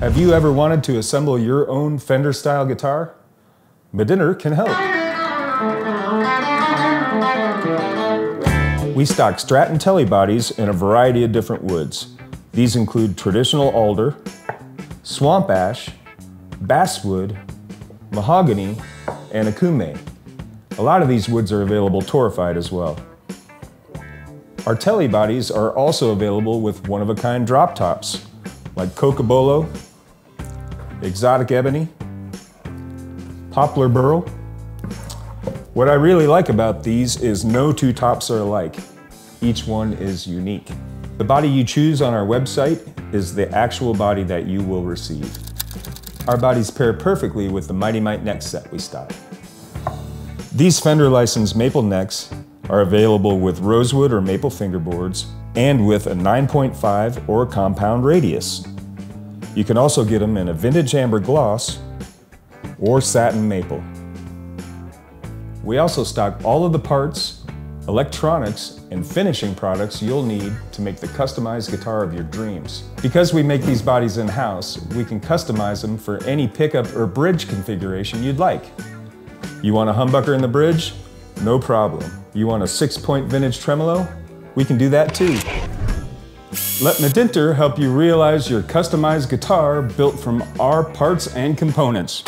Have you ever wanted to assemble your own Fender style guitar? Madinter can help. We stock Strat and Tele bodies in a variety of different woods. These include traditional alder, swamp ash, basswood, mahogany, and okoume. A lot of these woods are available torrefied as well. Our Tele bodies are also available with one-of-a-kind drop tops, like Cocobolo, Exotic Ebony, Poplar Burl. What I really like about these is no two tops are alike. Each one is unique. The body you choose on our website is the actual body that you will receive. Our bodies pair perfectly with the Mighty Mite neck set we stock. These Fender licensed maple necks are available with rosewood or maple fingerboards and with a 9.5 or compound radius. You can also get them in a vintage amber gloss or satin maple. We also stock all of the parts, electronics, and finishing products you'll need to make the customized guitar of your dreams. Because we make these bodies in-house, we can customize them for any pickup or bridge configuration you'd like. You want a humbucker in the bridge? No problem. You want a six-point vintage tremolo? We can do that too. Let Madinter help you realize your customized guitar built from our parts and components.